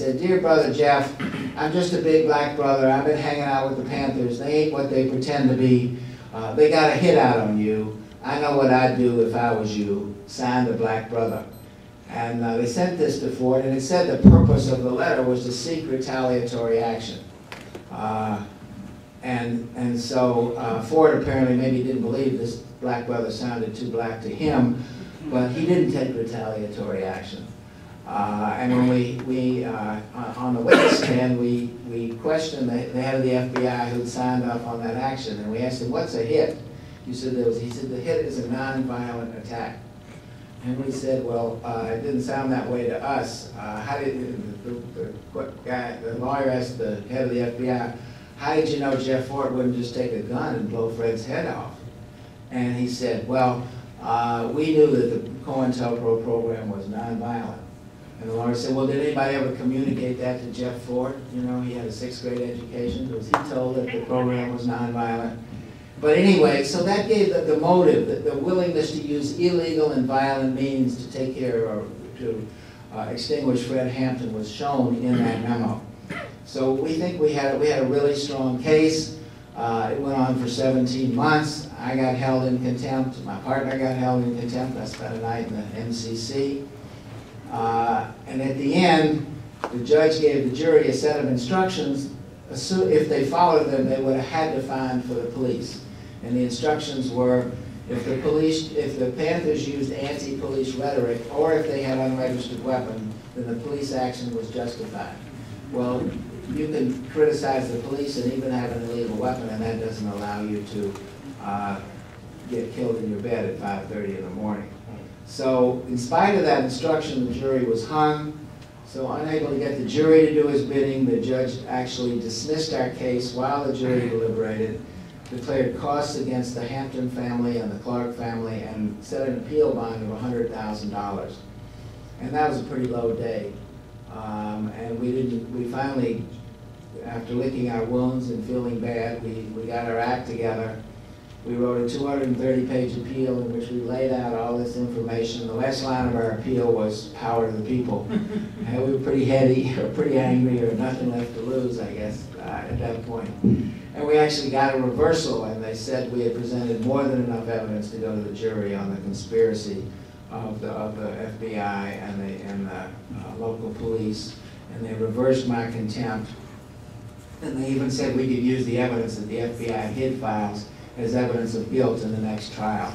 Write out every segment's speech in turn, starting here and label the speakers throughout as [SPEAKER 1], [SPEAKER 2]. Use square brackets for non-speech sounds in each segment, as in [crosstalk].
[SPEAKER 1] said, Dear Brother Jeff, I'm just a big black brother. I've been hanging out with the Panthers. They ain't what they pretend to be. Uh, they got a hit out on you. I know what I'd do if I was you. Signed the black brother. And uh, they sent this to Fort, and it said the purpose of the letter was to seek retaliatory action. Uh, and, and so uh, Fort apparently maybe didn't believe this black brother sounded too black to him, but he didn't take retaliatory action. Uh, and when we, we uh, on the witness stand, we, we questioned the, the head of the FBI who'd signed off on that action, and we asked him, what's a hit? He said, there was, he said, the hit is a nonviolent attack. And we said, well, uh, it didn't sound that way to us. Uh, how did the, the, the, guy, the lawyer asked the head of the FBI, how did you know Jeff Fort wouldn't just take a gun and blow Fred's head off? And he said, well, uh, we knew that the COINTELPRO program was nonviolent. And the lawyer said, well, did anybody ever communicate that to Jeff Fort? You know, he had a sixth grade education. Was he told that the program was nonviolent? But anyway, so that gave the, the motive, the, the, willingness to use illegal and violent means to take care or to uh, extinguish Fred Hampton was shown in that memo. So we think we had, we had a really strong case. Uh, it went on for 17 months. I got held in contempt. My partner got held in contempt. I spent a night in the MCC. And at the end, the judge gave the jury a set of instructions. If they followed them, they would have had to find for the police. And the instructions were, if the police, if the Panthers used anti-police rhetoric, or if they had unregistered weapon, then the police action was justified. Well, you can criticize the police and even have an illegal weapon, and that doesn't allow you to uh, get killed in your bed at 5.30 in the morning. So in spite of that instruction, the jury was hung. So unable to get the jury to do his bidding, the judge actually dismissed our case while the jury deliberated declared costs against the Hampton family and the Clark family and set an appeal bond of $100,000. And that was a pretty low day. Um, and we didn't, we finally, after licking our wounds and feeling bad, we, we got our act together. We wrote a 230-page appeal in which we laid out all this information. The last line of our appeal was power to the people. [laughs] and we were pretty heady or [laughs] pretty angry or nothing left to lose, I guess, uh, at that point. And we actually got a reversal, and they said we had presented more than enough evidence to go to the jury on the conspiracy of the, of the FBI and the, and the uh, local police, and they reversed my contempt. And they even said we could use the evidence that the FBI hid files as evidence of guilt in the next trial.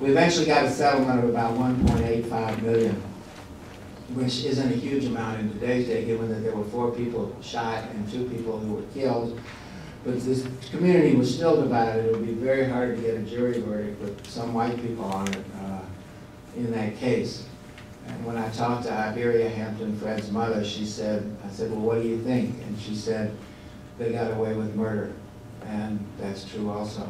[SPEAKER 1] We eventually got a settlement of about 1.85 million, which isn't a huge amount in today's day, given that there were four people shot and two people who were killed. But this community was still divided. It would be very hard to get a jury verdict with some white people on it uh, in that case. And when I talked to Iberia Hampton, Fred's mother, she said, I said, well, what do you think? And she said, they got away with murder. And that's true also.